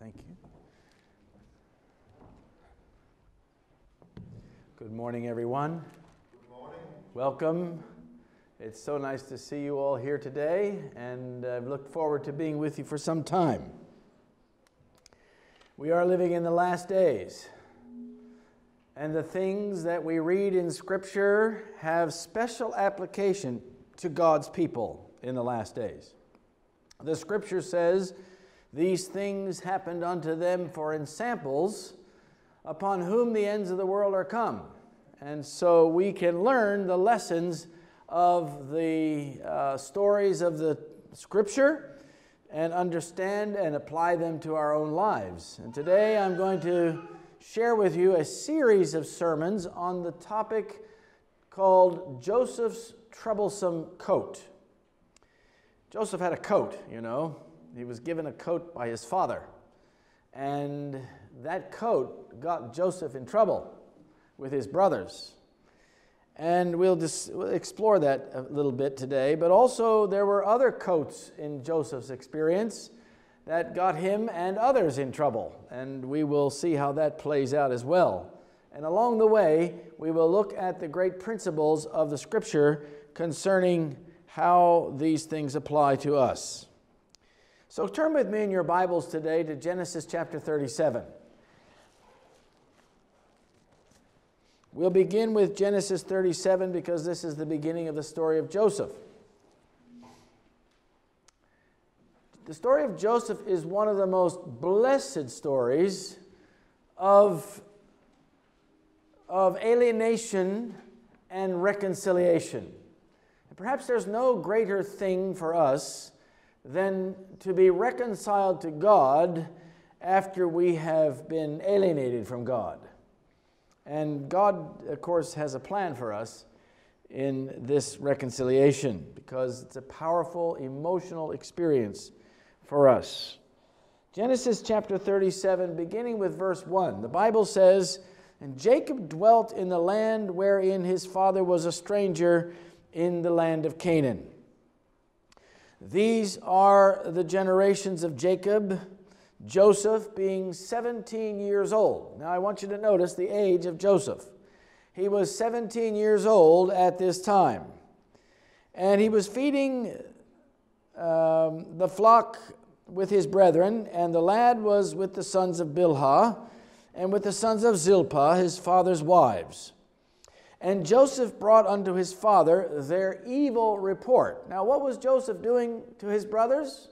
Thank you. Good morning, everyone. Good morning. Welcome. It's so nice to see you all here today, and I've looked forward to being with you for some time. We are living in the last days, and the things that we read in Scripture have special application to God's people in the last days. The Scripture says, These things happened unto them for ensamples, upon whom the ends of the world are come. And so we can learn the lessons of the uh, stories of the Scripture and understand and apply them to our own lives. And today I'm going to share with you a series of sermons on the topic called Joseph's Troublesome Coat. Joseph had a coat, you know. He was given a coat by his father. And that coat got Joseph in trouble with his brothers. And we'll just explore that a little bit today. But also, there were other coats in Joseph's experience that got him and others in trouble. And we will see how that plays out as well. And along the way, we will look at the great principles of the scripture concerning how these things apply to us. So turn with me in your Bibles today to Genesis chapter 37. We'll begin with Genesis 37 because this is the beginning of the story of Joseph. The story of Joseph is one of the most blessed stories of, of alienation and reconciliation. Perhaps there's no greater thing for us than to be reconciled to God after we have been alienated from God. And God, of course, has a plan for us in this reconciliation because it's a powerful emotional experience for us. Genesis chapter 37, beginning with verse 1, the Bible says, And Jacob dwelt in the land wherein his father was a stranger in the land of Canaan. These are the generations of Jacob Joseph being 17 years old. Now, I want you to notice the age of Joseph. He was 17 years old at this time. And he was feeding um, the flock with his brethren, and the lad was with the sons of Bilhah and with the sons of Zilpah, his father's wives. And Joseph brought unto his father their evil report. Now, what was Joseph doing to his brothers?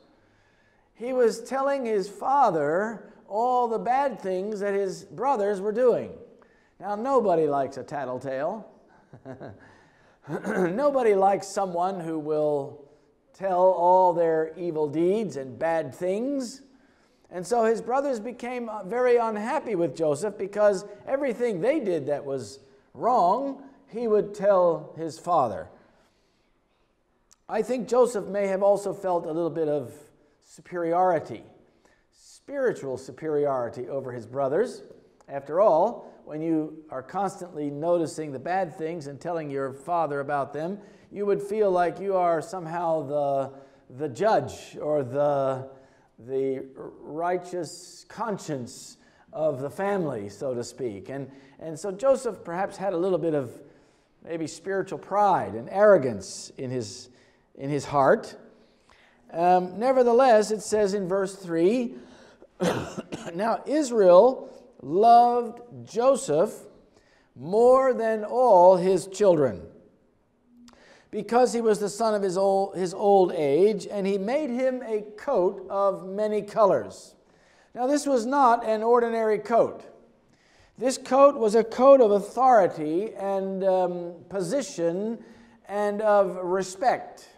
he was telling his father all the bad things that his brothers were doing. Now, nobody likes a tattletale. nobody likes someone who will tell all their evil deeds and bad things. And so his brothers became very unhappy with Joseph because everything they did that was wrong, he would tell his father. I think Joseph may have also felt a little bit of superiority, spiritual superiority over his brothers. After all, when you are constantly noticing the bad things and telling your father about them, you would feel like you are somehow the, the judge or the, the righteous conscience of the family, so to speak. And, and so Joseph perhaps had a little bit of maybe spiritual pride and arrogance in his, in his heart. Um, nevertheless, it says in verse 3 Now Israel loved Joseph more than all his children because he was the son of his old, his old age, and he made him a coat of many colors. Now, this was not an ordinary coat. This coat was a coat of authority and um, position and of respect.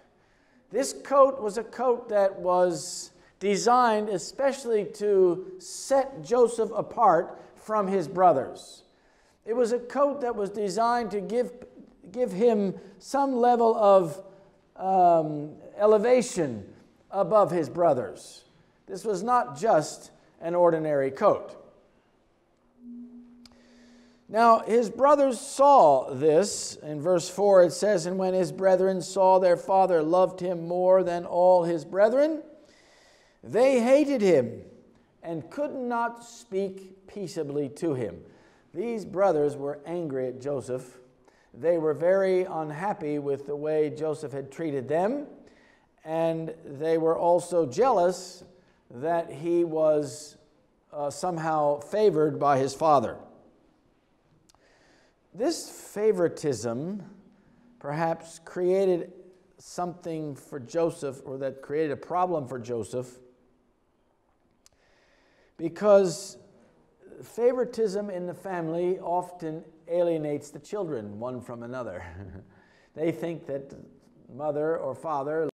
This coat was a coat that was designed especially to set Joseph apart from his brothers. It was a coat that was designed to give, give him some level of um, elevation above his brothers. This was not just an ordinary coat. Now, his brothers saw this. In verse 4, it says, And when his brethren saw their father loved him more than all his brethren, they hated him and could not speak peaceably to him. These brothers were angry at Joseph. They were very unhappy with the way Joseph had treated them, and they were also jealous that he was uh, somehow favored by his father. This favoritism perhaps created something for Joseph, or that created a problem for Joseph, because favoritism in the family often alienates the children one from another. they think that mother or father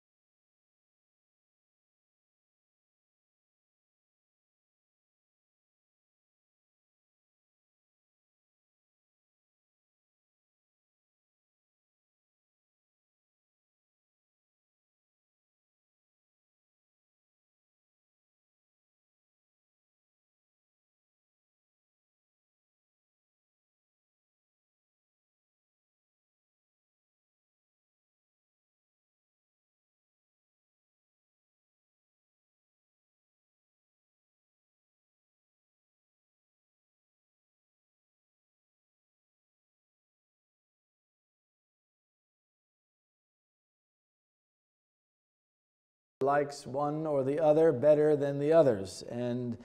likes one or the other better than the others, and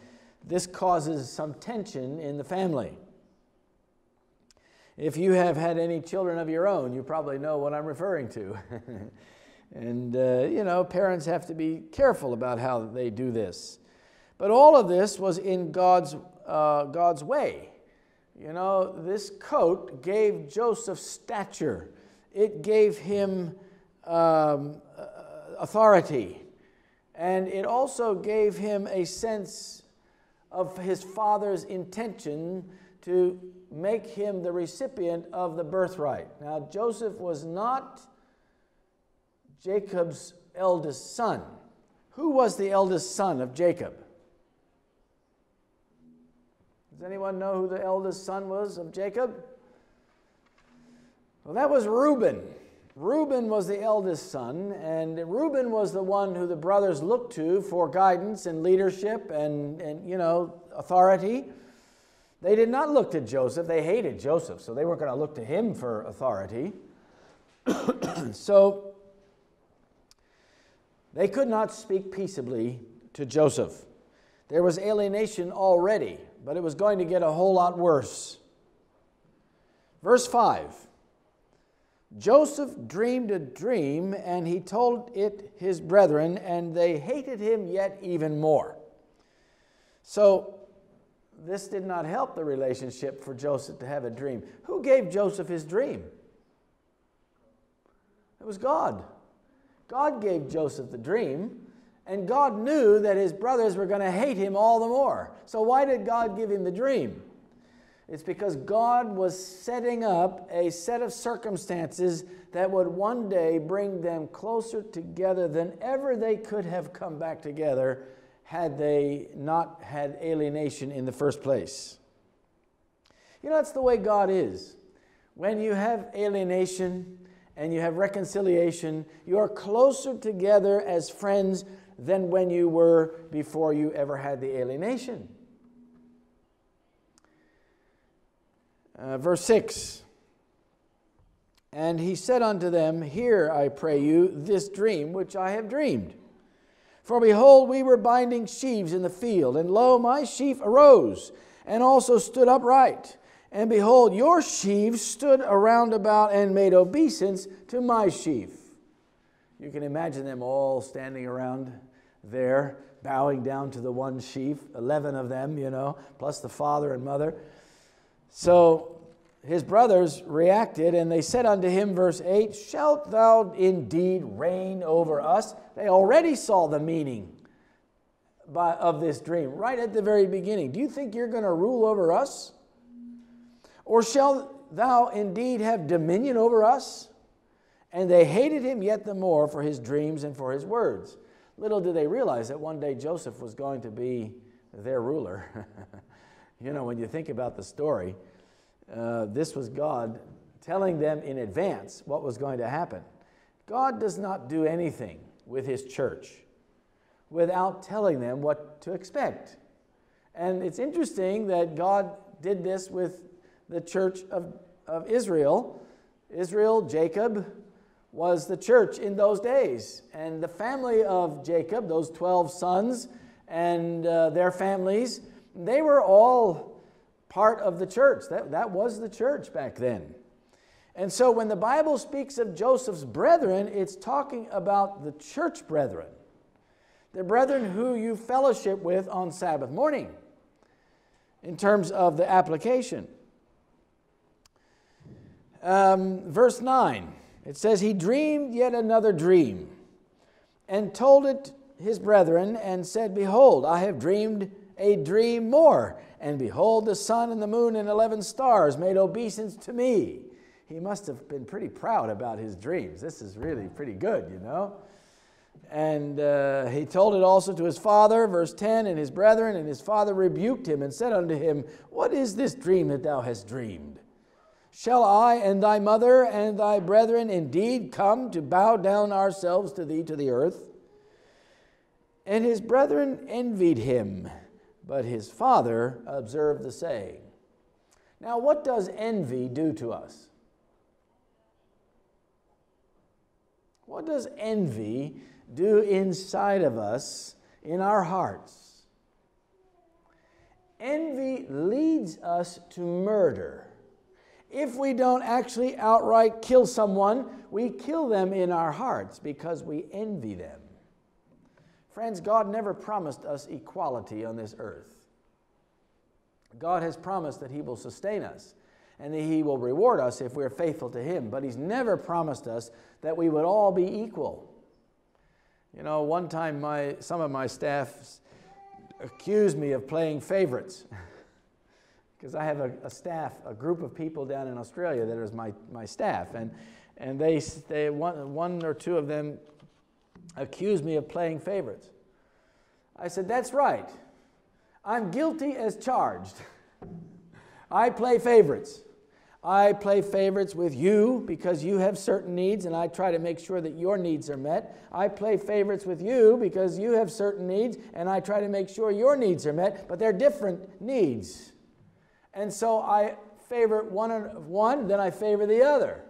this causes some tension in the family. If you have had any children of your own, you probably know what I'm referring to. and, uh, you know, parents have to be careful about how they do this. But all of this was in God's, uh, God's way. You know, this coat gave Joseph stature, it gave him um, authority. And it also gave him a sense of his father's intention to make him the recipient of the birthright. Now, Joseph was not Jacob's eldest son. Who was the eldest son of Jacob? Does anyone know who the eldest son was of Jacob? Well, that was Reuben. Reuben was the eldest son, and Reuben was the one who the brothers looked to for guidance and leadership and, and you know, authority. They did not look to Joseph. They hated Joseph, so they weren't going to look to him for authority. so they could not speak peaceably to Joseph. There was alienation already, but it was going to get a whole lot worse. Verse 5 Joseph dreamed a dream, and he told it his brethren, and they hated him yet even more. So, this did not help the relationship for Joseph to have a dream. Who gave Joseph his dream? It was God. God gave Joseph the dream, and God knew that his brothers were going to hate him all the more. So, why did God give him the dream? It's because God was setting up a set of circumstances that would one day bring them closer together than ever they could have come back together had they not had alienation in the first place. You know, that's the way God is. When you have alienation and you have reconciliation, you are closer together as friends than when you were before you ever had the alienation. Uh, verse 6 And he said unto them, Hear, I pray you, this dream which I have dreamed. For behold, we were binding sheaves in the field, and lo, my sheaf arose, and also stood upright. And behold, your sheaves stood around about and made obeisance to my sheaf. You can imagine them all standing around there, bowing down to the one sheaf, 11 of them, you know, plus the father and mother. So his brothers reacted, and they said unto him, verse 8, Shalt thou indeed reign over us? They already saw the meaning by, of this dream right at the very beginning. Do you think you're going to rule over us? Or shall thou indeed have dominion over us? And they hated him yet the more for his dreams and for his words. Little did they realize that one day Joseph was going to be their ruler. You know, when you think about the story, uh, this was God telling them in advance what was going to happen. God does not do anything with his church without telling them what to expect. And it's interesting that God did this with the church of, of Israel. Israel, Jacob, was the church in those days. And the family of Jacob, those 12 sons and uh, their families, they were all part of the church. That, that was the church back then. And so when the Bible speaks of Joseph's brethren, it's talking about the church brethren, the brethren who you fellowship with on Sabbath morning, in terms of the application. Um, verse 9, it says, He dreamed yet another dream and told it his brethren and said, Behold, I have dreamed a dream more. And behold, the sun and the moon and eleven stars made obeisance to me. He must have been pretty proud about his dreams. This is really pretty good, you know. And uh, he told it also to his father, verse 10, and his brethren, and his father rebuked him and said unto him, What is this dream that thou hast dreamed? Shall I and thy mother and thy brethren indeed come to bow down ourselves to thee to the earth? And his brethren envied him, but his father observed the saying. Now, what does envy do to us? What does envy do inside of us in our hearts? Envy leads us to murder. If we don't actually outright kill someone, we kill them in our hearts because we envy them. Friends, God never promised us equality on this earth. God has promised that He will sustain us and that He will reward us if we're faithful to Him, but He's never promised us that we would all be equal. You know, one time my, some of my staff accused me of playing favorites. Because I have a, a, staff, a group of people down in Australia that is my, my staff. And, and they, they one, one or two of them accused me of playing favorites. I said, That's right. I'm guilty as charged. I play favorites. I play favorites with you because you have certain needs and I try to make sure that your needs are met. I play favorites with you because you have certain needs and I try to make sure your needs are met, but they're different needs. And so I favor one, one then I favor the other.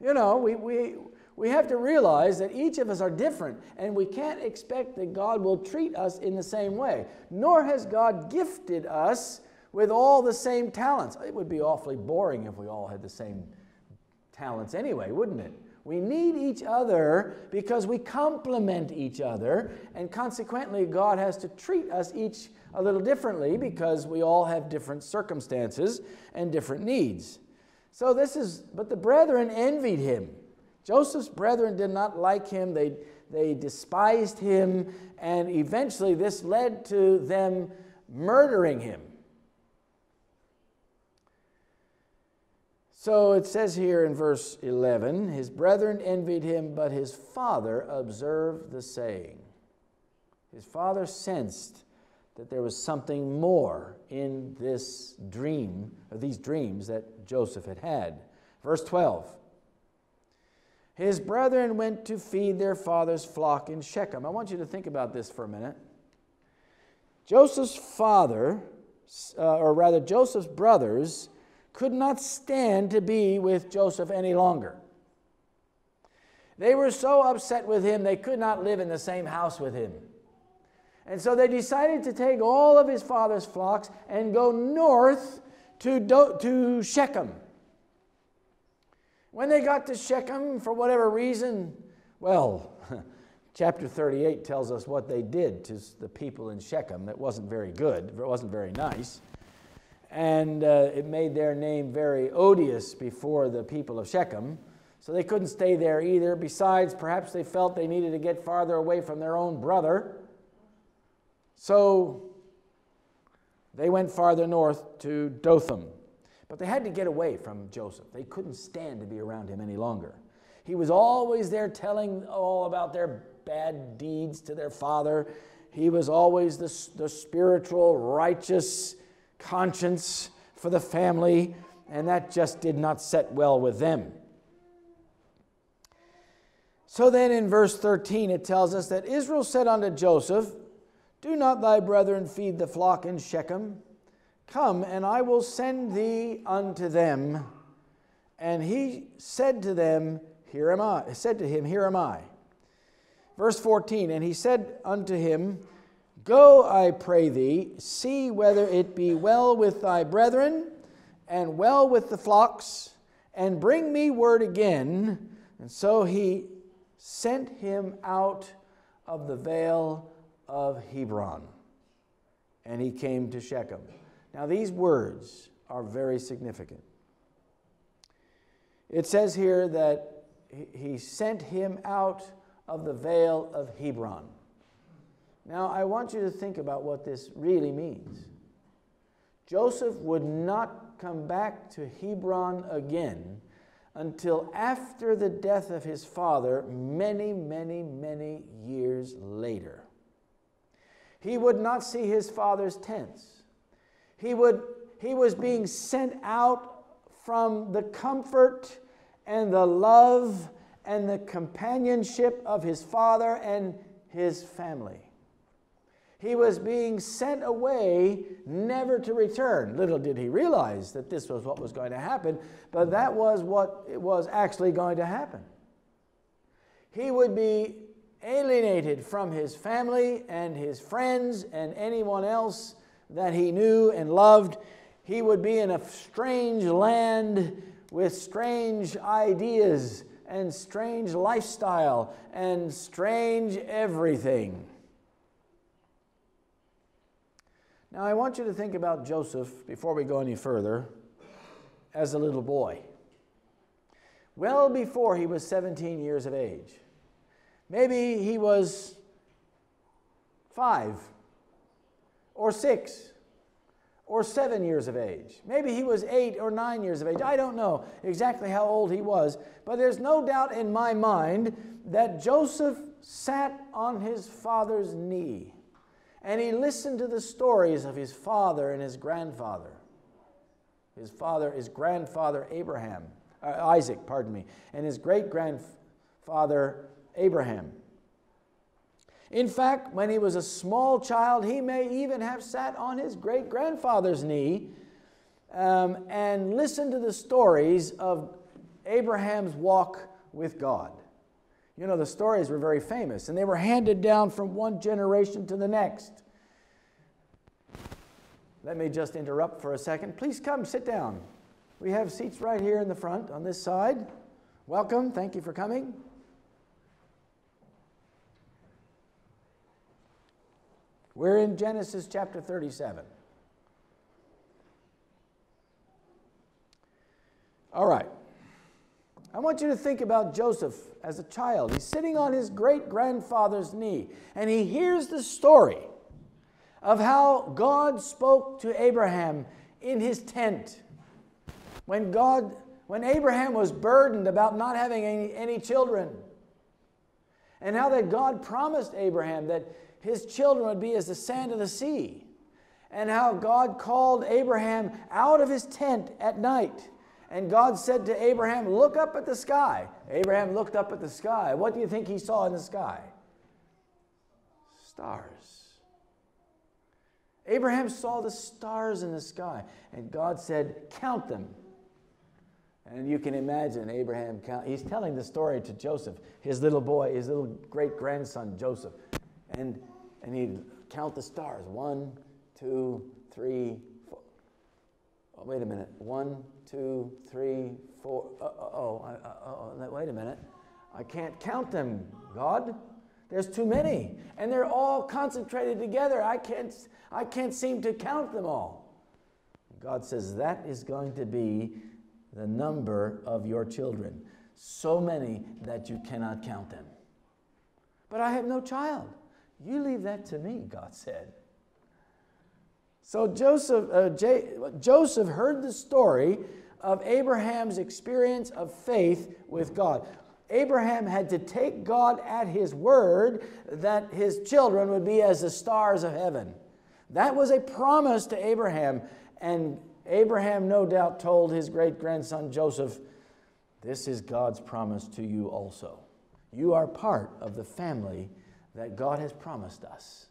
You know, we, we, we have to realize that each of us are different, and we can't expect that God will treat us in the same way. Nor has God gifted us with all the same talents. It would be awfully boring if we all had the same talents anyway, wouldn't it? We need each other because we complement each other, and consequently, God has to treat us each a little differently because we all have different circumstances and different needs. So, this is, but the brethren envied him Joseph's brethren did not like him, they, they despised him, and eventually this led to them murdering him. So it says here in verse 11 his brethren envied him, but his father observed the saying. His father sensed that there was something more in this dream, or these dreams that Joseph had had. Verse 12 his brethren went to feed their father's flock in Shechem. I want you to think about this for a minute. Joseph's father, uh, or rather Joseph's brothers, could not stand to be with Joseph any longer. They were so upset with him, they could not live in the same house with him. And so they decided to take all of his father's flocks and go north to, Do- to Shechem. When they got to Shechem, for whatever reason, well, chapter 38 tells us what they did to the people in Shechem that wasn't very good, it wasn't very nice. And uh, it made their name very odious before the people of Shechem. So they couldn't stay there either. Besides, perhaps they felt they needed to get farther away from their own brother. So they went farther north to Dothan. But they had to get away from Joseph. They couldn't stand to be around him any longer. He was always there telling all about their bad deeds to their father. He was always the, the spiritual, righteous conscience for the family, and that just did not set well with them. So then in verse 13, it tells us that Israel said unto Joseph, Do not thy brethren feed the flock in Shechem? Come, and I will send thee unto them. And he said to them, Here am I. Said to him, Here am I. Verse 14, and he said unto him, Go, I pray thee, see whether it be well with thy brethren, and well with the flocks, and bring me word again. And so he sent him out of the vale of Hebron, and he came to Shechem. Now, these words are very significant. It says here that he sent him out of the vale of Hebron. Now, I want you to think about what this really means. Joseph would not come back to Hebron again until after the death of his father, many, many, many years later. He would not see his father's tents. He, would, he was being sent out from the comfort and the love and the companionship of his father and his family. He was being sent away never to return. Little did he realize that this was what was going to happen, but that was what it was actually going to happen. He would be alienated from his family and his friends and anyone else that he knew and loved. He would be in a strange land with strange ideas and strange lifestyle and strange everything. Now, I want you to think about Joseph before we go any further as a little boy. Well before he was 17 years of age. Maybe he was five or six or seven years of age. Maybe he was eight or nine years of age. I don't know exactly how old he was, but there's no doubt in my mind that Joseph sat on his father's knee and he listened to the stories of his father and his grandfather. His father, his grandfather Abraham, uh, Isaac, pardon me, and his great grandfather Abraham. In fact, when he was a small child, he may even have sat on his great grandfather's knee um, and listened to the stories of Abraham's walk with God. You know, the stories were very famous, and they were handed down from one generation to the next. Let me just interrupt for a second. Please come sit down. We have seats right here in the front on this side. Welcome. Thank you for coming. We're in Genesis chapter 37. All right. I want you to think about Joseph as a child. He's sitting on his great grandfather's knee, and he hears the story of how God spoke to Abraham in his tent. When God, when Abraham was burdened about not having any, any children, and how that God promised Abraham that his children would be as the sand of the sea. And how God called Abraham out of his tent at night. And God said to Abraham, Look up at the sky. Abraham looked up at the sky. What do you think he saw in the sky? Stars. Abraham saw the stars in the sky. And God said, Count them. And you can imagine Abraham count. He's telling the story to Joseph, his little boy, his little great grandson Joseph and, and he'd count the stars one, two, three, four. Oh, wait a minute. One, two, three, four. Uh, oh, uh, oh, wait a minute. I can't count them, God. There's too many. And they're all concentrated together. I can't, I can't seem to count them all. God says that is going to be the number of your children. So many that you cannot count them. But I have no child. You leave that to me, God said. So Joseph, uh, J- Joseph heard the story of Abraham's experience of faith with God. Abraham had to take God at his word that his children would be as the stars of heaven. That was a promise to Abraham. And Abraham, no doubt, told his great grandson Joseph, This is God's promise to you also. You are part of the family that God has promised us.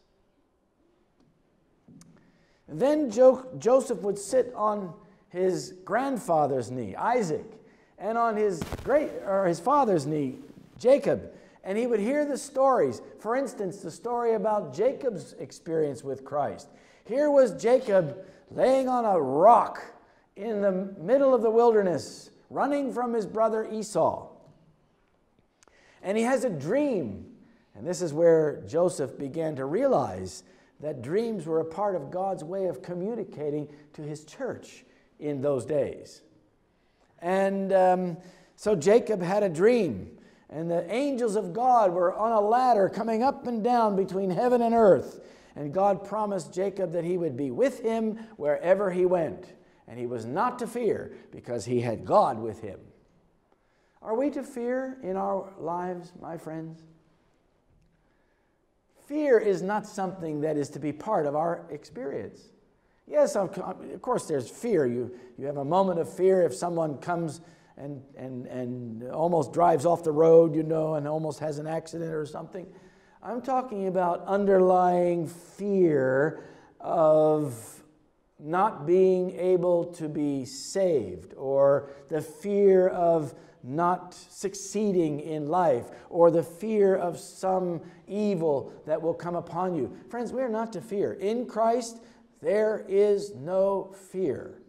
Then jo- Joseph would sit on his grandfather's knee, Isaac, and on his great or his father's knee, Jacob, and he would hear the stories. For instance, the story about Jacob's experience with Christ. Here was Jacob laying on a rock in the middle of the wilderness, running from his brother Esau. And he has a dream. And this is where Joseph began to realize that dreams were a part of God's way of communicating to his church in those days. And um, so Jacob had a dream, and the angels of God were on a ladder coming up and down between heaven and earth. And God promised Jacob that he would be with him wherever he went. And he was not to fear because he had God with him. Are we to fear in our lives, my friends? Fear is not something that is to be part of our experience. Yes, of course, there's fear. You, you have a moment of fear if someone comes and, and, and almost drives off the road, you know, and almost has an accident or something. I'm talking about underlying fear of not being able to be saved, or the fear of not succeeding in life, or the fear of some evil that will come upon you. Friends, we are not to fear. In Christ, there is no fear.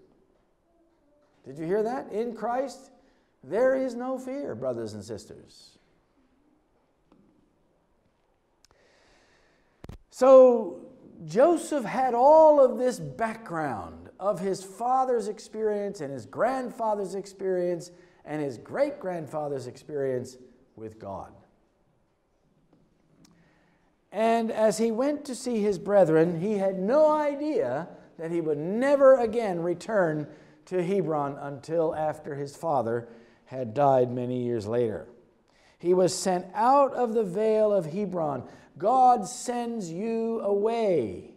Did you hear that? In Christ, there is no fear, brothers and sisters. So, Joseph had all of this background of his father's experience and his grandfather's experience and his great grandfather's experience with God. And as he went to see his brethren, he had no idea that he would never again return to Hebron until after his father had died many years later. He was sent out of the vale of Hebron. God sends you away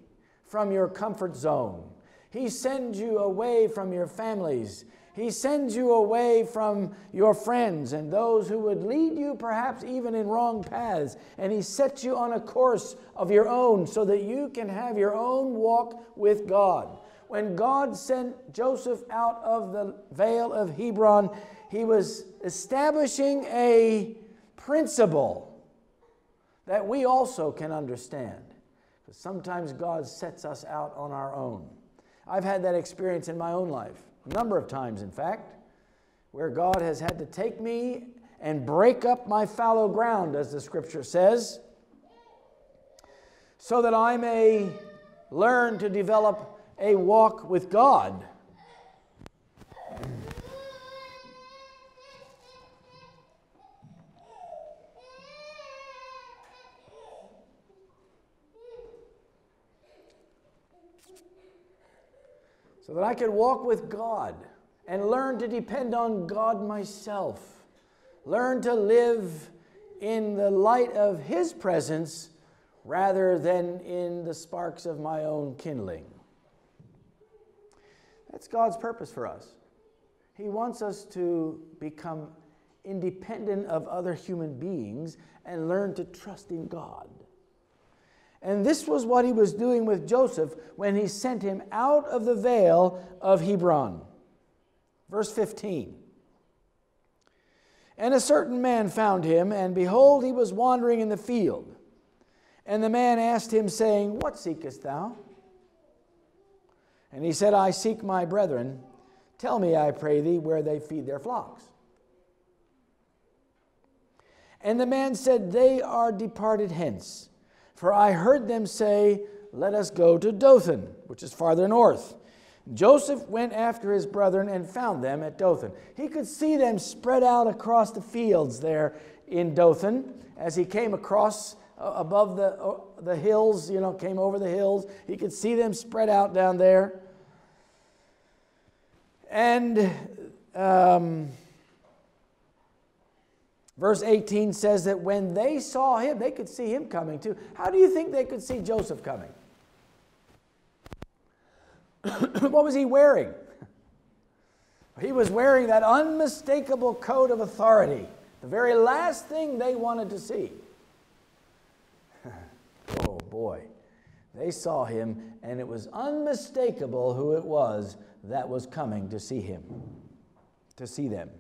from your comfort zone. He sends you away from your families. He sends you away from your friends and those who would lead you perhaps even in wrong paths. And He sets you on a course of your own so that you can have your own walk with God. When God sent Joseph out of the vale of Hebron, He was establishing a principle that we also can understand. Because sometimes God sets us out on our own. I've had that experience in my own life a number of times, in fact, where God has had to take me and break up my fallow ground, as the scripture says, so that I may learn to develop a walk with God. That I could walk with God and learn to depend on God myself, learn to live in the light of His presence rather than in the sparks of my own kindling. That's God's purpose for us. He wants us to become independent of other human beings and learn to trust in God. And this was what he was doing with Joseph when he sent him out of the vale of Hebron. Verse 15. And a certain man found him, and behold, he was wandering in the field. And the man asked him, saying, What seekest thou? And he said, I seek my brethren. Tell me, I pray thee, where they feed their flocks. And the man said, They are departed hence for I heard them say, Let us go to Dothan, which is farther north. Joseph went after his brethren and found them at Dothan. He could see them spread out across the fields there in Dothan as he came across uh, above the, uh, the hills, you know, came over the hills. He could see them spread out down there. And um, Verse 18 says that when they saw him, they could see him coming too. How do you think they could see Joseph coming? what was he wearing? He was wearing that unmistakable coat of authority, the very last thing they wanted to see. oh boy. They saw him, and it was unmistakable who it was that was coming to see him, to see them.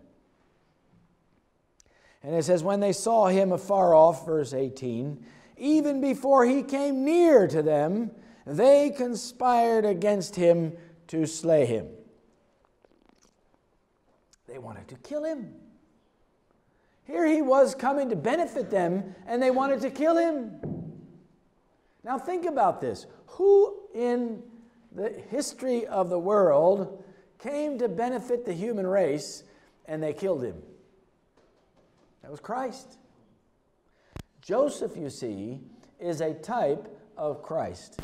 And it says, when they saw him afar off, verse 18, even before he came near to them, they conspired against him to slay him. They wanted to kill him. Here he was coming to benefit them, and they wanted to kill him. Now, think about this. Who in the history of the world came to benefit the human race and they killed him? That was Christ. Joseph, you see, is a type of Christ.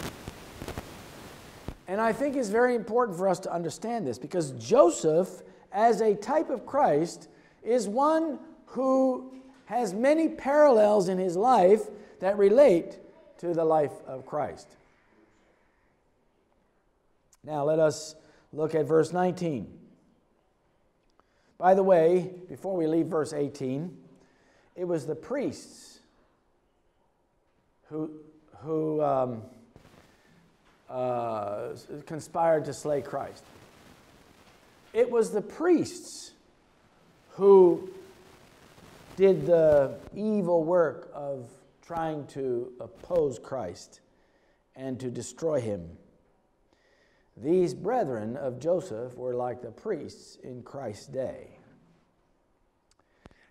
And I think it's very important for us to understand this because Joseph, as a type of Christ, is one who has many parallels in his life that relate to the life of Christ. Now, let us look at verse 19. By the way, before we leave verse 18, it was the priests who, who um, uh, conspired to slay Christ. It was the priests who did the evil work of trying to oppose Christ and to destroy him. These brethren of Joseph were like the priests in Christ's day.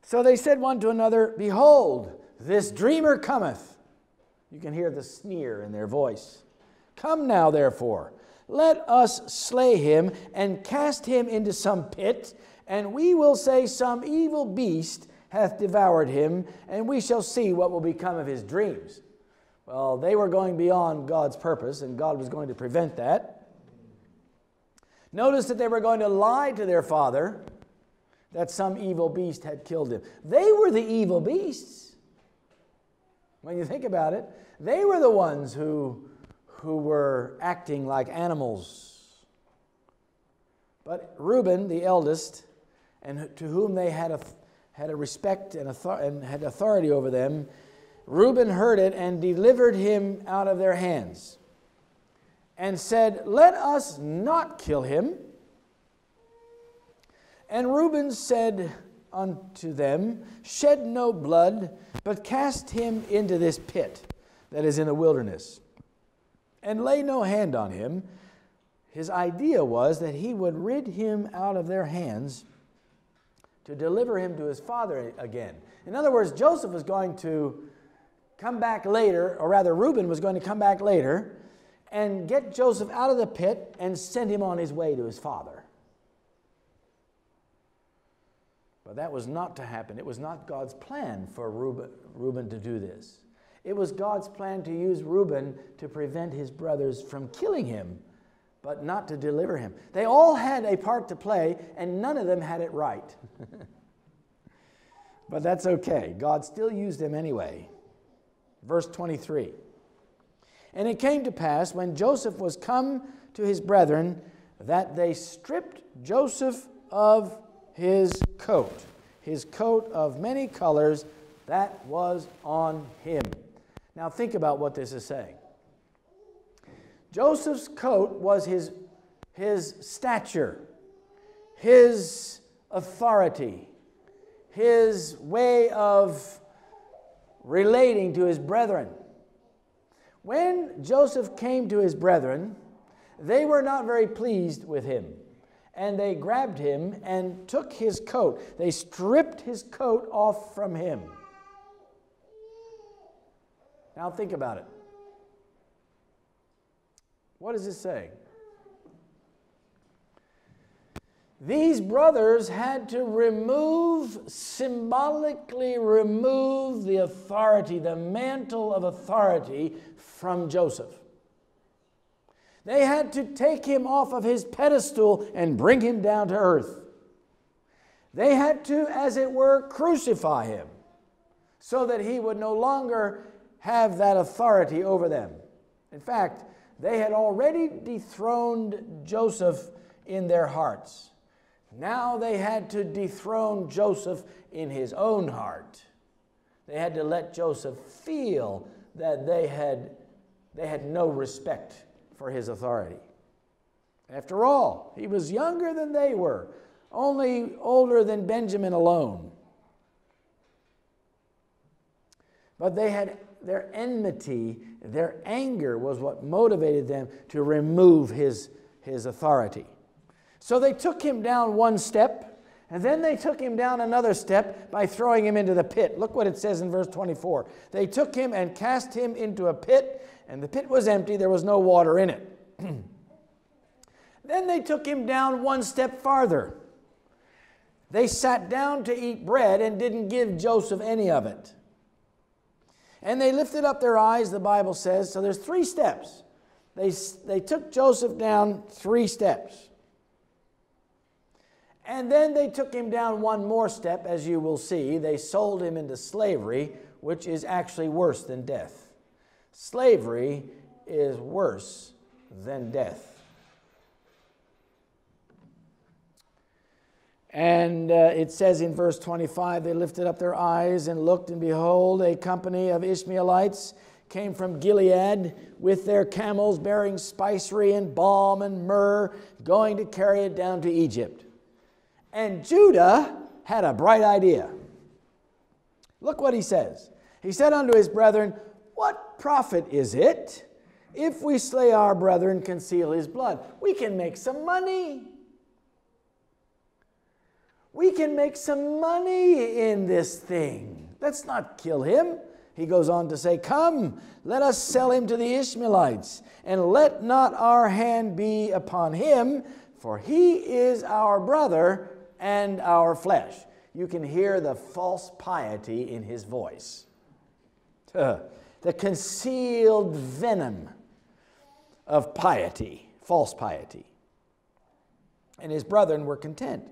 So they said one to another, Behold, this dreamer cometh. You can hear the sneer in their voice. Come now, therefore, let us slay him and cast him into some pit, and we will say, Some evil beast hath devoured him, and we shall see what will become of his dreams. Well, they were going beyond God's purpose, and God was going to prevent that. Notice that they were going to lie to their father that some evil beast had killed him. They were the evil beasts. When you think about it, they were the ones who who were acting like animals. But Reuben, the eldest, and to whom they had a, had a respect and, author- and had authority over them, Reuben heard it and delivered him out of their hands and said, Let us not kill him. And Reuben said unto them, Shed no blood, but cast him into this pit that is in the wilderness and lay no hand on him. His idea was that he would rid him out of their hands to deliver him to his father again. In other words, Joseph was going to come back later, or rather, Reuben was going to come back later and get Joseph out of the pit and send him on his way to his father. But that was not to happen. It was not God's plan for Reuben, Reuben to do this. It was God's plan to use Reuben to prevent his brothers from killing him, but not to deliver him. They all had a part to play, and none of them had it right. but that's okay. God still used them anyway. Verse 23. And it came to pass when Joseph was come to his brethren that they stripped Joseph of his coat, his coat of many colors that was on him. Now, think about what this is saying. Joseph's coat was his, his stature, his authority, his way of relating to his brethren. When Joseph came to his brethren, they were not very pleased with him. And they grabbed him and took his coat. They stripped his coat off from him. Now think about it. What does this say? These brothers had to remove, symbolically remove the authority, the mantle of authority from Joseph. They had to take him off of his pedestal and bring him down to earth. They had to, as it were, crucify him so that he would no longer have that authority over them. In fact, they had already dethroned Joseph in their hearts. Now they had to dethrone Joseph in his own heart. They had to let Joseph feel that they had they had no respect for his authority. After all, he was younger than they were, only older than Benjamin alone. But they had their enmity, their anger was what motivated them to remove his, his authority. So they took him down one step, and then they took him down another step by throwing him into the pit. Look what it says in verse 24. They took him and cast him into a pit, and the pit was empty, there was no water in it. then they took him down one step farther. They sat down to eat bread and didn't give Joseph any of it. And they lifted up their eyes, the Bible says. So there's three steps. They, they took Joseph down three steps. And then they took him down one more step, as you will see. They sold him into slavery, which is actually worse than death. Slavery is worse than death. And uh, it says in verse 25 they lifted up their eyes and looked, and behold, a company of Ishmaelites came from Gilead with their camels bearing spicery and balm and myrrh, going to carry it down to Egypt. And Judah had a bright idea. Look what he says. He said unto his brethren, What profit is it if we slay our brother and conceal his blood? We can make some money we can make some money in this thing. Let's not kill him. He goes on to say, Come, let us sell him to the Ishmaelites, and let not our hand be upon him, for he is our brother and our flesh. You can hear the false piety in his voice, the concealed venom of piety, false piety. And his brethren were content.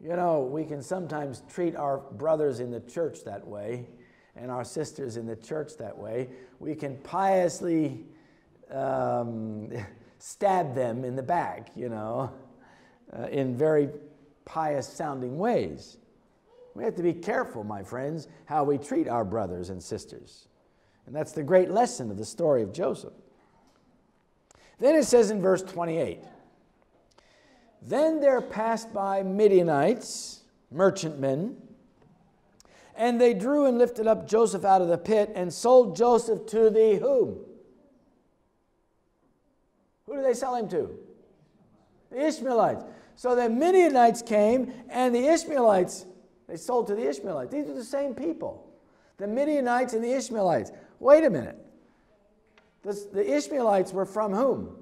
You know, we can sometimes treat our brothers in the church that way and our sisters in the church that way. We can piously um, stab them in the back, you know, uh, in very pious sounding ways. We have to be careful, my friends, how we treat our brothers and sisters. And that's the great lesson of the story of Joseph. Then it says in verse 28 then there passed by Midianites, merchantmen, and they drew and lifted up Joseph out of the pit and sold Joseph to the whom? Who did they sell him to? The Ishmaelites. So the Midianites came and the Ishmaelites, they sold to the Ishmaelites. These are the same people. The Midianites and the Ishmaelites. Wait a minute. The, the Ishmaelites were from whom?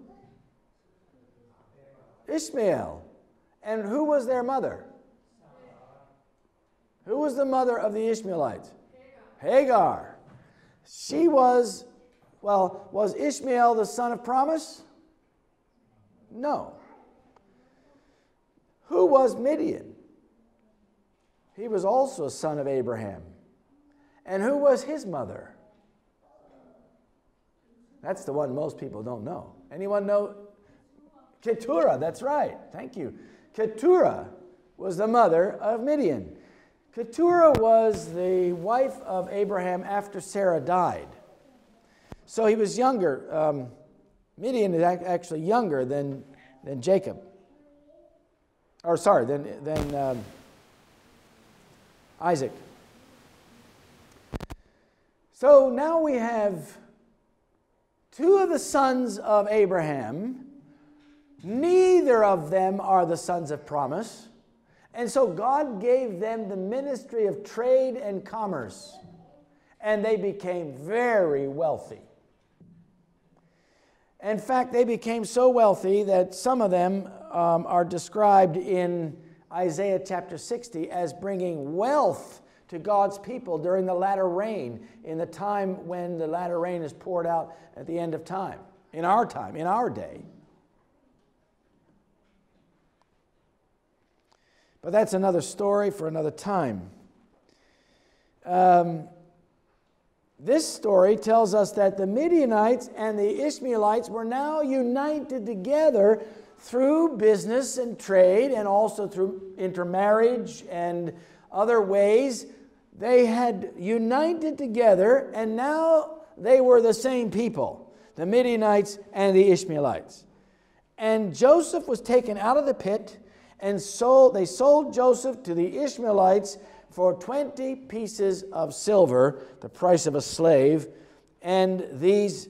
Ishmael. And who was their mother? Who was the mother of the Ishmaelites? Hagar. Hagar. She was, well, was Ishmael the son of promise? No. Who was Midian? He was also a son of Abraham. And who was his mother? That's the one most people don't know. Anyone know Keturah, that's right. Thank you. Keturah was the mother of Midian. Keturah was the wife of Abraham after Sarah died. So he was younger. Um, Midian is actually younger than, than Jacob. Or, sorry, than, than um, Isaac. So now we have two of the sons of Abraham Neither of them are the sons of promise. And so God gave them the ministry of trade and commerce, and they became very wealthy. In fact, they became so wealthy that some of them um, are described in Isaiah chapter 60 as bringing wealth to God's people during the latter rain, in the time when the latter rain is poured out at the end of time, in our time, in our day. But that's another story for another time. Um, this story tells us that the Midianites and the Ishmaelites were now united together through business and trade and also through intermarriage and other ways. They had united together, and now they were the same people, the Midianites and the Ishmaelites. And Joseph was taken out of the pit and sold, they sold Joseph to the Ishmaelites for 20 pieces of silver, the price of a slave. And these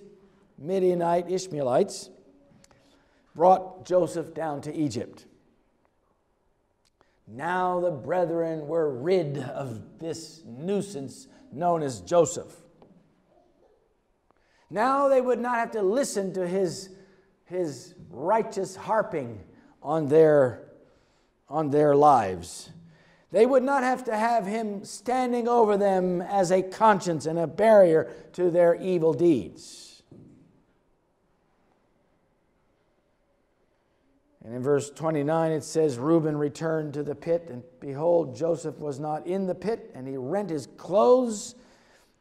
Midianite Ishmaelites brought Joseph down to Egypt. Now the brethren were rid of this nuisance known as Joseph. Now they would not have to listen to his, his righteous harping on their, on their lives. They would not have to have him standing over them as a conscience and a barrier to their evil deeds. And in verse 29, it says, Reuben returned to the pit, and behold, Joseph was not in the pit, and he rent his clothes,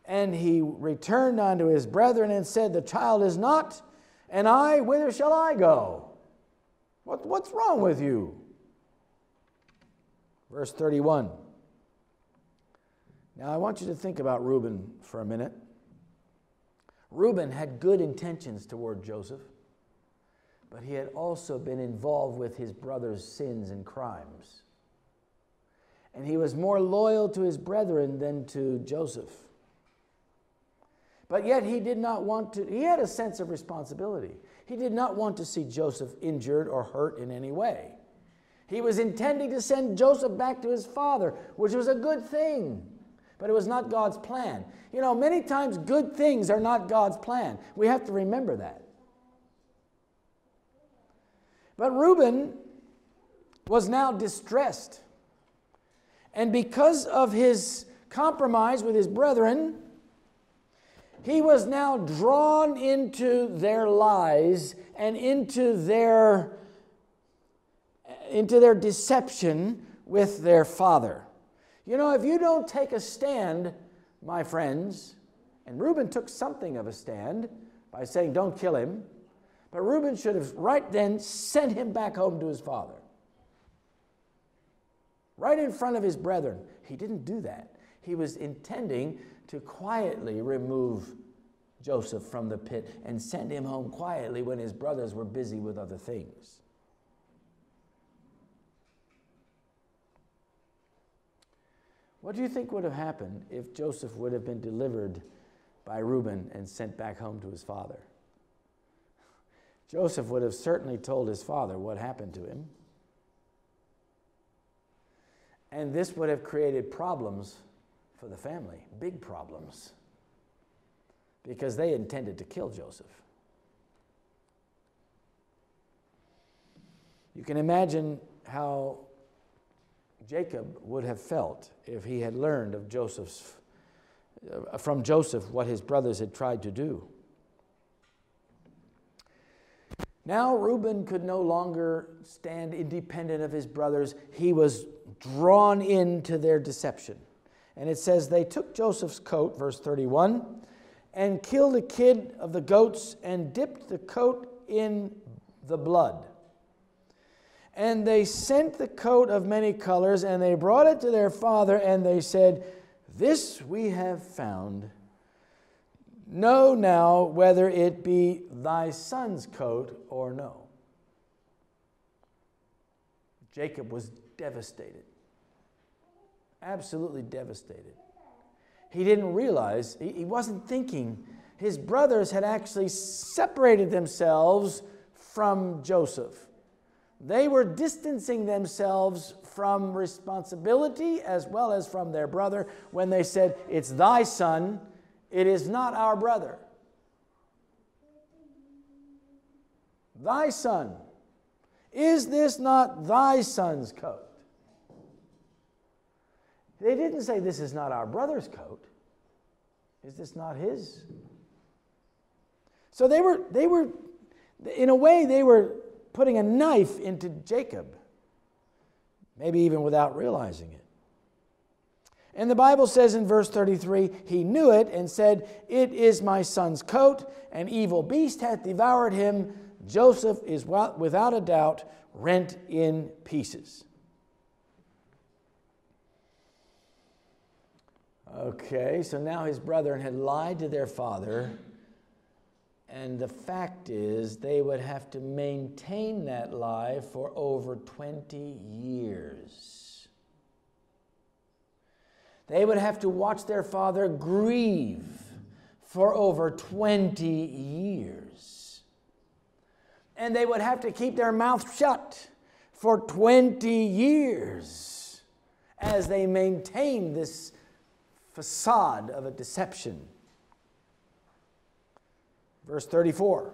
and he returned unto his brethren and said, The child is not, and I, whither shall I go? What, what's wrong with you? Verse 31. Now, I want you to think about Reuben for a minute. Reuben had good intentions toward Joseph but he had also been involved with his brother's sins and crimes. And he was more loyal to his brethren than to Joseph. But yet he did not want to, he had a sense of responsibility. He did not want to see Joseph injured or hurt in any way. He was intending to send Joseph back to his father, which was a good thing, but it was not God's plan. You know, many times good things are not God's plan. We have to remember that. But Reuben was now distressed. And because of his compromise with his brethren, he was now drawn into their lies and into their, into their deception with their father. You know, if you don't take a stand, my friends, and Reuben took something of a stand by saying, Don't kill him. But Reuben should have right then sent him back home to his father. Right in front of his brethren. He didn't do that. He was intending to quietly remove Joseph from the pit and send him home quietly when his brothers were busy with other things. What do you think would have happened if Joseph would have been delivered by Reuben and sent back home to his father? Joseph would have certainly told his father what happened to him. And this would have created problems for the family, big problems, because they intended to kill Joseph. You can imagine how Jacob would have felt if he had learned of Joseph's, uh, from Joseph what his brothers had tried to do. Now Reuben could no longer stand independent of his brothers. He was drawn into their deception. And it says, They took Joseph's coat, verse 31, and killed a kid of the goats and dipped the coat in the blood. And they sent the coat of many colors, and they brought it to their father, and they said, This we have found Know now whether it be thy son's coat or no. Jacob was devastated, absolutely devastated. He didn't realize, he wasn't thinking, his brothers had actually separated themselves from Joseph. They were distancing themselves from responsibility as well as from their brother when they said, It's thy son it is not our brother. Thy son. Is this not thy son's coat? They didn't say, This is not our brother's coat. Is this not his? So they were, they were, in a way, they were putting a knife into Jacob, maybe even without realizing it. And the Bible says in verse 33 He knew it and said, It is my son's coat. An evil beast hath devoured him. Joseph is without a doubt rent in pieces. Okay, so now his brethren had lied to their father, and the fact is they would have to maintain that lie for over 20 years. They would have to watch their father grieve for over 20 years. And they would have to keep their mouth shut for 20 years as they maintained this facade of a deception. Verse 34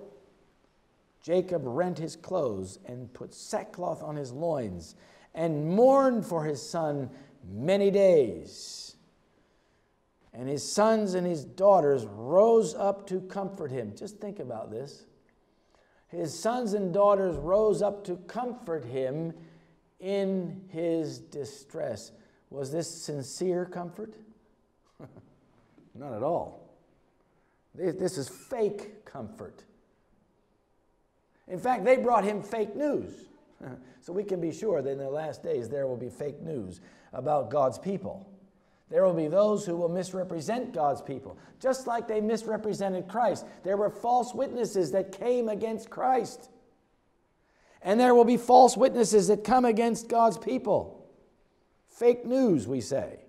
Jacob rent his clothes and put sackcloth on his loins and mourned for his son many days. And his sons and his daughters rose up to comfort him. Just think about this. His sons and daughters rose up to comfort him in his distress. Was this sincere comfort? Not at all. This is fake comfort. In fact, they brought him fake news. so we can be sure that in the last days there will be fake news about God's people. There will be those who will misrepresent God's people, just like they misrepresented Christ. There were false witnesses that came against Christ. And there will be false witnesses that come against God's people. Fake news, we say.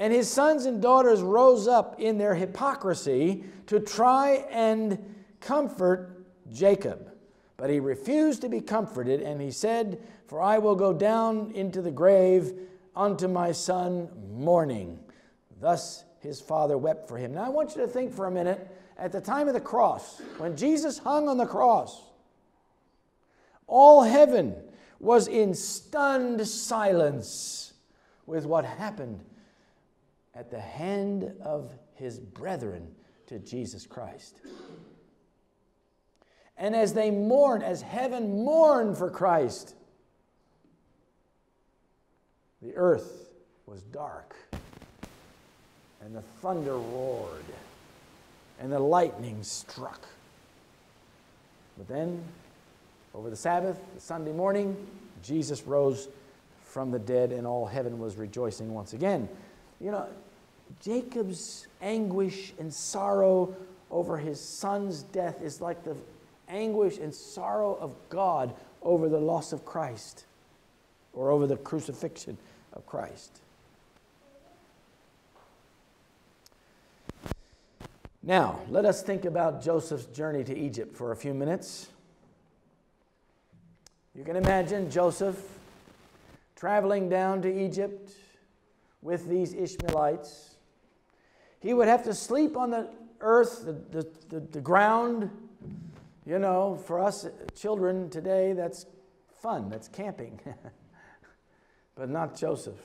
And his sons and daughters rose up in their hypocrisy to try and comfort Jacob. But he refused to be comforted, and he said, For I will go down into the grave unto my son mourning. Thus his father wept for him. Now I want you to think for a minute at the time of the cross, when Jesus hung on the cross, all heaven was in stunned silence with what happened at the hand of his brethren to Jesus Christ. And as they mourn, as heaven mourned for Christ, the earth was dark, and the thunder roared, and the lightning struck. But then, over the Sabbath, the Sunday morning, Jesus rose from the dead, and all heaven was rejoicing once again. You know, Jacob's anguish and sorrow over his son's death is like the anguish and sorrow of God over the loss of Christ or over the crucifixion of Christ. Now, let us think about Joseph's journey to Egypt for a few minutes. You can imagine Joseph traveling down to Egypt with these Ishmaelites. He would have to sleep on the earth, the, the, the, the ground. You know, for us children today, that's fun, that's camping. but not Joseph.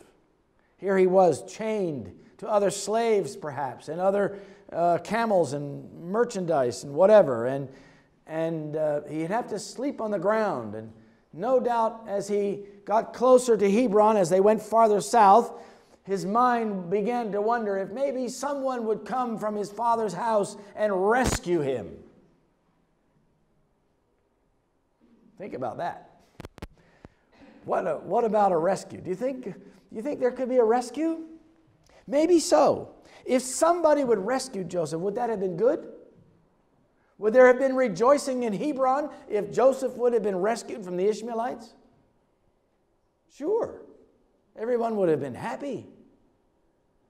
Here he was chained to other slaves, perhaps, and other uh, camels and merchandise and whatever. And, and uh, he'd have to sleep on the ground. And no doubt, as he got closer to Hebron, as they went farther south, his mind began to wonder if maybe someone would come from his father's house and rescue him. Think about that. What, a, what about a rescue? Do you think, you think there could be a rescue? Maybe so. If somebody would rescue Joseph, would that have been good? Would there have been rejoicing in Hebron if Joseph would have been rescued from the Ishmaelites? Sure. Everyone would have been happy.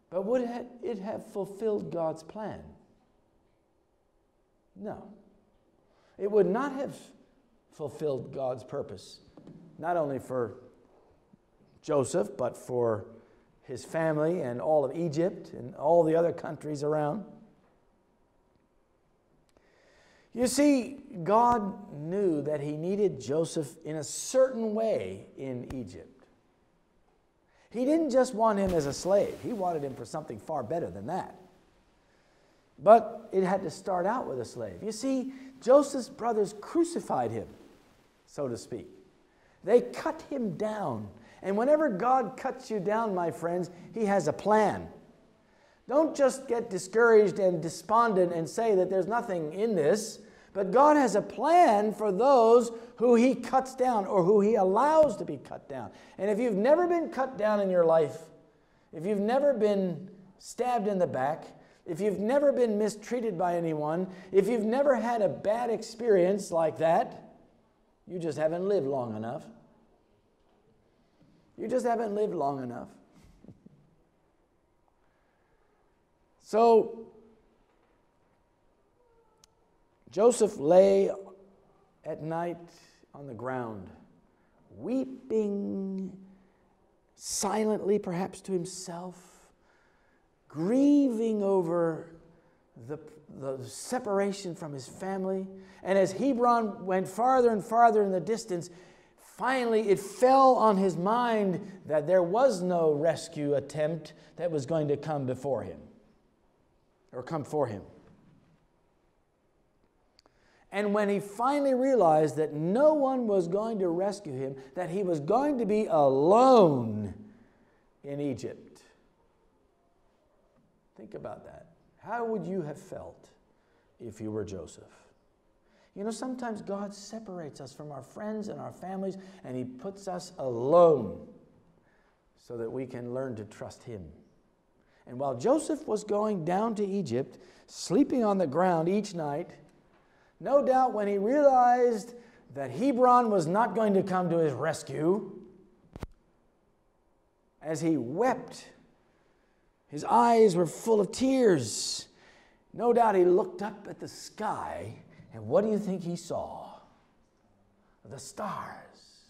But would it have fulfilled God's plan? No. It would not have fulfilled God's purpose not only for Joseph, but for his family and all of Egypt and all the other countries around. You see, God knew that he needed Joseph in a certain way in Egypt. He didn't just want him as a slave, he wanted him for something far better than that. But it had to start out with a slave. You see, Joseph's brothers crucified him, so to speak. They cut him down. And whenever God cuts you down, my friends, He has a plan. Don't just get discouraged and despondent and say that there's nothing in this, but God has a plan for those who He cuts down or who He allows to be cut down. And if you've never been cut down in your life, if you've never been stabbed in the back, if you've never been mistreated by anyone, if you've never had a bad experience like that, you just haven't lived long enough. You just haven't lived long enough. so, Joseph lay at night on the ground, weeping silently, perhaps to himself, grieving over the, the separation from his family. And as Hebron went farther and farther in the distance, finally it fell on his mind that there was no rescue attempt that was going to come before him or come for him. And when he finally realized that no one was going to rescue him, that he was going to be alone in Egypt. Think about that. How would you have felt if you were Joseph? You know, sometimes God separates us from our friends and our families, and He puts us alone so that we can learn to trust Him. And while Joseph was going down to Egypt, sleeping on the ground each night, no doubt when he realized that Hebron was not going to come to his rescue, as he wept, his eyes were full of tears. No doubt he looked up at the sky and what do you think he saw? The stars.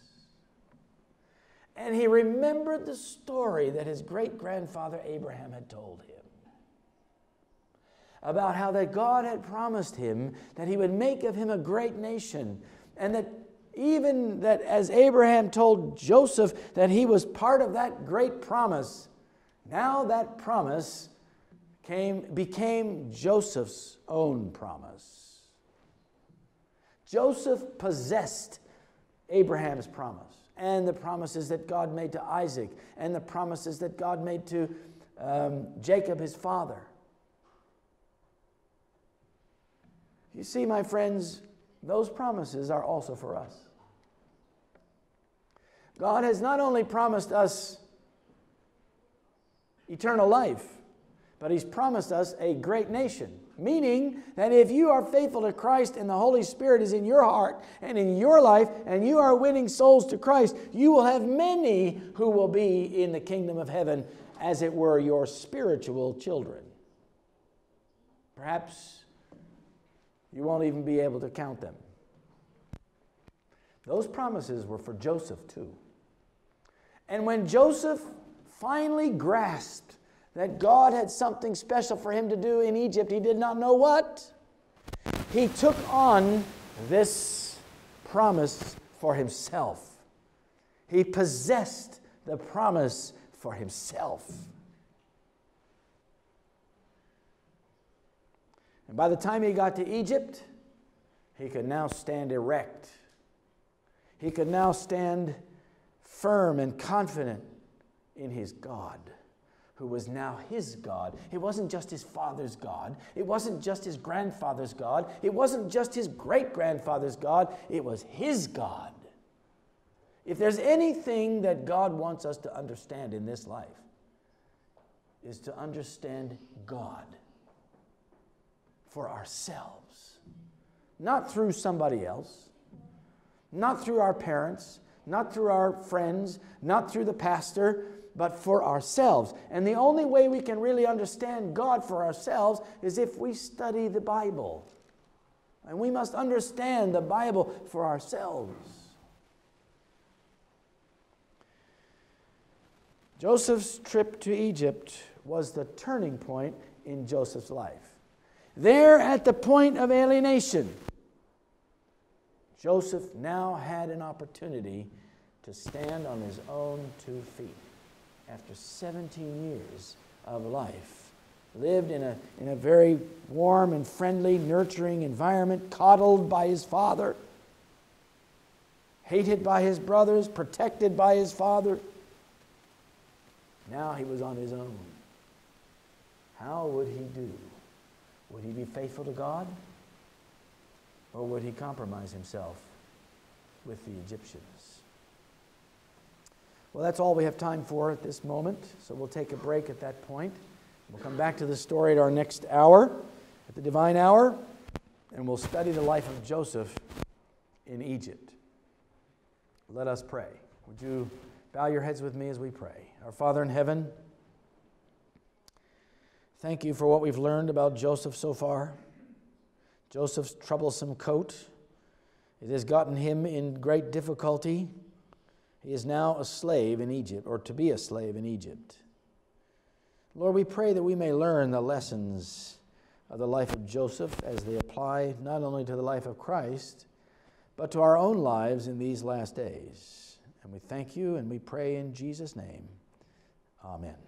And he remembered the story that his great grandfather Abraham had told him about how that God had promised him that he would make of him a great nation and that even that as Abraham told Joseph that he was part of that great promise, now that promise came, became Joseph's own promise. Joseph possessed Abraham's promise and the promises that God made to Isaac and the promises that God made to um, Jacob, his father. You see, my friends, those promises are also for us. God has not only promised us eternal life, but He's promised us a great nation. Meaning that if you are faithful to Christ and the Holy Spirit is in your heart and in your life and you are winning souls to Christ, you will have many who will be in the kingdom of heaven as it were your spiritual children. Perhaps you won't even be able to count them. Those promises were for Joseph too. And when Joseph finally grasped that God had something special for him to do in Egypt. He did not know what. He took on this promise for himself. He possessed the promise for himself. By the time he got to Egypt, he could now stand erect. He could now stand firm and confident in his God who was now his God. It wasn't just his father's God. It wasn't just his grandfather's God. It wasn't just his great grandfather's God. It was his God. If there's anything that God wants us to understand in this life, is to understand God for ourselves, not through somebody else, not through our parents, not through our friends, not through the pastor, but for ourselves. And the only way we can really understand God for ourselves is if we study the Bible. And we must understand the Bible for ourselves. Joseph's trip to Egypt was the turning point in Joseph's life. There, at the point of alienation, Joseph now had an opportunity to stand on his own two feet after 17 years of life. Lived in a, in a very warm and friendly, nurturing environment, coddled by his father, hated by his brothers, protected by his father. Now he was on his own. How would he do? Would he be faithful to God? Or would he compromise himself with the Egyptians? Well, that's all we have time for at this moment, so we'll take a break at that point. We'll come back to the story at our next hour, at the divine hour, and we'll study the life of Joseph in Egypt. Let us pray. Would you bow your heads with me as we pray? Our Father in heaven, thank you for what we've learned about Joseph so far. Joseph's troublesome coat. It has gotten him in great difficulty. He is now a slave in Egypt, or to be a slave in Egypt. Lord, we pray that we may learn the lessons of the life of Joseph as they apply not only to the life of Christ, but to our own lives in these last days. And we thank you and we pray in Jesus' name. Amen.